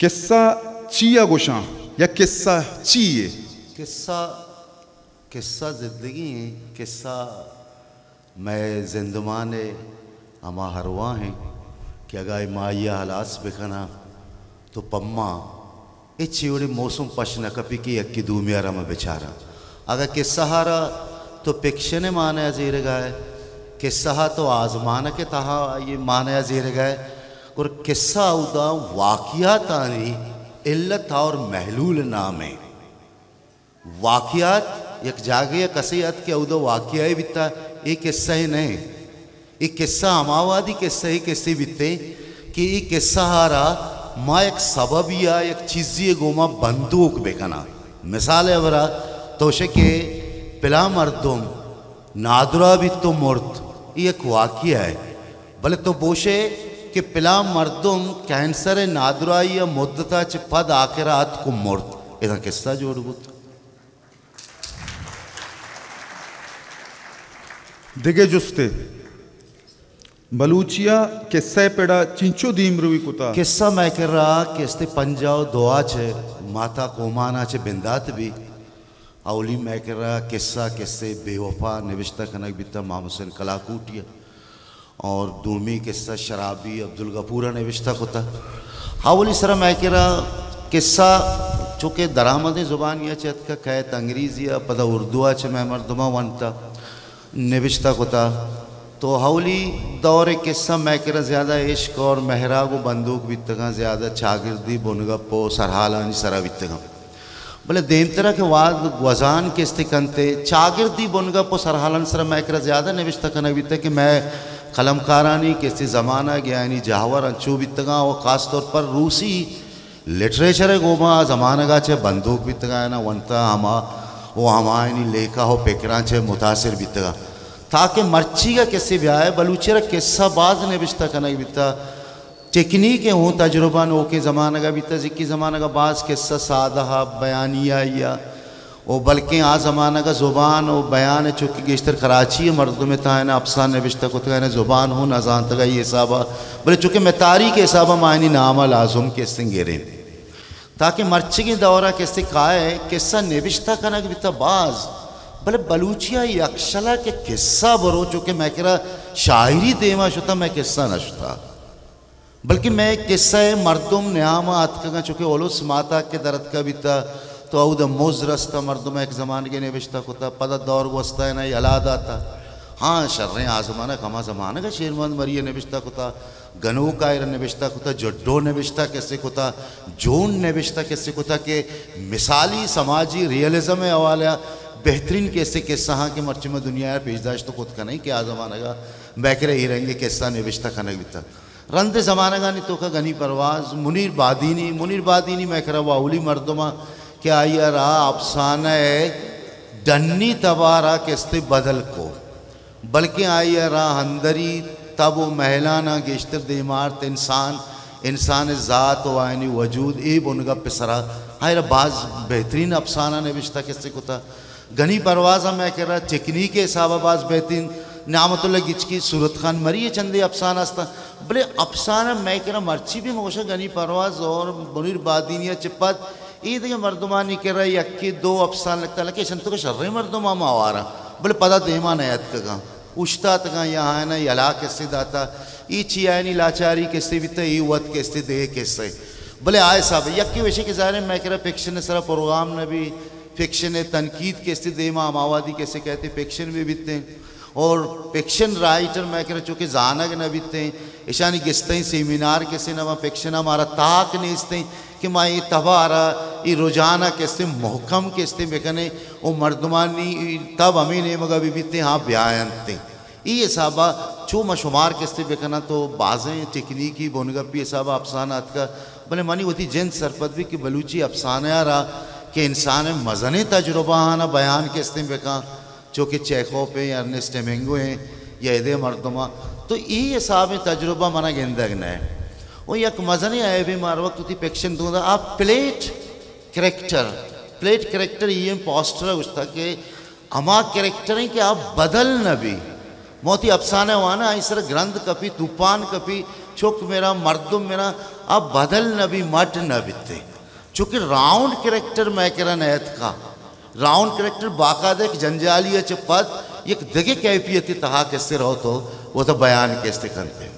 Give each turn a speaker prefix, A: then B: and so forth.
A: قصہ چیا گوشاں یا قصہ چیئے؟
B: قصہ قصہ زندگی ہیں قصہ میں زندمان ہما ہرواں ہیں کہ اگر مائیا حلاس بکنا تو پما اے چیوڑی موسم پش نہ کپی کی اکی دومیارا میں بیچارا اگر قصہ ہارا تو پکشن مانے زیر گئے قصہ تو آزمان کے تہا یہ مانے زیر گئے۔ اور قصہ اودا واقعات آنی علت اور محلول نام ہے۔ واقعات یک جاگے یا کسیت کے اودا واقعہ بیتا ایک قصہ ہی نہیں ایک قصہ ہماوادی قصہ ہی قصہ بیتے کہ ایک قصہ ہارا ما ایک سبب یا ایک چیزی گوما بندوق بکنا۔ مثال ہے برا توشے کہ پلا مردم نادرا بھی تو مرد یہ ایک واقعہ ہے۔ بلے تو بوشے کہ پلا مردم کینسر نادرا یا مدتا چھ پد آخرات کو مرد۔ ایدھا قصہ جوڑ بوتا
A: دگے جستے بلوچیا قصہ پیڑا چنچو دیم روی کتا۔
B: قصہ میں کر رہا کہ استے پنجاؤ دعا چھے ماتا کومانا چھے بندات بھی۔ اولی میں کر رہا قصہ قصے بے وفا نوشتہ کنک بیتا مام حسین کلاکوٹیا۔ اور دومی قصہ شرابی عبدالغپورہ نوشتہ کتا اولی سرہ میں قصہ چونکہ درامد زبان یا چہت کا کہت انگریزی یا پدا اردو چھے میں مردمہ ونتا نوشتہ کتا تو ہولی دور قصہ میں کرا زیادہ عشق اور محراگ و بندوق بیتگاں، زیادہ چاگردی بنگپو سرحالانی، سرا بیتگاں۔ بلے دیم طرح کے واد گوزان کستے کنتے چاگردی بنگپو سرحالان، سرا میں کرا زیادہ نوشتہ کنا بیتا کہ میں قلمکارانی کستے زمانہ گیا یعنی جہور انچو بیتگاں اور خاص طور پر روسی لٹریچر گوما، زمانہ گا چھے بندوق بیتگاں ہے یعنی نا ونتا ہما، وہ ہما یعنی لیکا ہو پیکران چھے متاثر بیتگاں تاکہ مرچی کا کیسے بھی آئے، بلوچی قصہ باز نے بشتا کنا بیتا۔ ٹیکنیکیں ہوں تجربہ نو کے زمانہ کا بیتا، ذکی زمانہ کا بعض قصہ سادہ، بیانیہ یا او بلکہ آ زمانہ کا زبان او بیان چونکہ گشتر کراچی ہے، مردوں میں تھا نا افسان نے کو تھا زبان ہوں، نہ تگا یہ حسابہ بلے چونکہ میں تاریخ حسابہ معنی نامہ لازم کے سنگیریں تاکہ مرچی کی دورہ کیسے کھائے قصہ نبشتہ کنا بیتا بعض بلے بلوچیا یکشلا کے قصہ برو، چونکہ میں کہہ رہا شاعری دیما شتا، میں قصہ نہ شتا۔ بلکہ میں قصہ مردم نیامہ آتکا چونکہ اولو سماتا کے درد کا بیتا تو او دا موز رستا مردم ایک زمان کے نوشتا کتا پدا دور گوستا ہے نا یلاد آتا۔ ہاں شرین آزمانہ کما زمانہ کا شیرمند مریہ نوشتا کتا، گنو کائر نوشتا کتا، جڈو نوشتا کیسے کتا، جون نوشتا کیسے کتا کہ مثالی سماجی ریئلزم حوالہ، بہترین کیسے قصہ ہاں کہ مرچی میں دنیا ہے پیشداش تو خود کا نہیں کہ آ زمانہ گا بیکرے ہی رہیں گے قصہ نوشتہ کھنک بیتا رند زمانہ گا نہیں تو کا گنی پرواز، منیر بادینی منیر بادینی میں کرا واولی مردمہ کہ آئی رہا افسانہ ہے؟ ڈنی تبارہ کستے بدل کو۔ بلکہ آئی رہا ہندری تب و محلانہ گشتر دیمارت انسان انسان ذات و آئینی وجود ای بنگا پسرا آئی رہا بعض بہترین افسانہ نوشتہ کسے کو تھا گنی پروازہ میں کہہ رہا، چکنی کے حساب باز بہترین۔ نعمت اللہ گچ کی صورت خان مری ہے چندے افسانہ استا۔ بلے افسانہ میں کہہ رہا، مرچی بھی موشہ گنی پرواز اور بنیر بادینیا چپت۔ یہ دیکھیں مردمانی کہہ رہا یک یکی دو افسان لگتا ہے؟ لکہ شنتو کا شرر مردمان آوارا۔ بلے پدا دیمان نیت کگا۔ اشتا تگا یہاں ہے نا یلا کسی داتا۔ ای چی آئینی لاچاری کسی بیتا ای وقت کسی دے کسی۔ بلے آئے صاحب یکی ویشے کے ظاہر میں کہہ رہا پیکشن سرا پروگرام نبی، فکشن ہے تنقید کیسے دیما اماوادی کیسے کہتے، فکشن بھی بیتے۔ ہیں اور فکشن رائٹر میں کہہ رہا چونکہ زانگ نہ بیتے ہیں اشانی سیمینار کیسے نہ فکشن ہمارا تاک نیستے ہیں کہ ماں یہ تباہ رہا یہ روزانہ کیسے محکم کیسے بکنے وہ مردمانی تب ہمیں نہیں مگا بھی بیتے ہیں ہاں بیانتے ہیں یہ حسابہ چو مشمار کیسے بکنا تو بازیں ٹکنیکی بونگپی حسابہ افسانات کا۔ بلے مانی ہوتی جن سرپت بھی کہ بلوچی افسانہ رہا کہ انسان مزنی تجربہ ہاں، آنا بیان کے استعمال بکا چونکہ چیکو پہ یا ارنسٹ مینگو ہیں یا ایدے مردمہ تو یہ حساب تجربہ منا گندگ ہے۔ وہ یک مزنی آئے بھی مار وقت ہوتی پیکشن دوں دا آپ پلیٹ کریکٹر پلیٹ کریکٹر یہ پوسٹر ہے اس تھا کہ اما کریکٹر ہیں کہ آپ بدل نہ بھی۔ موتی افسانہ وانا اس طرح گرند کپی توپان کپی چوک میرا، مردم میرا۔ اب بدل نبی مٹ نہ بتے چونکہ راؤنڈ کریکٹر میں کرا نیت کا۔ راؤنڈ کریکٹر باقاعدہ ایک جنجالی چپت ایک دگے کیفیتی تہا کیسے رہو تو وہ تو بیان کیسے کرتے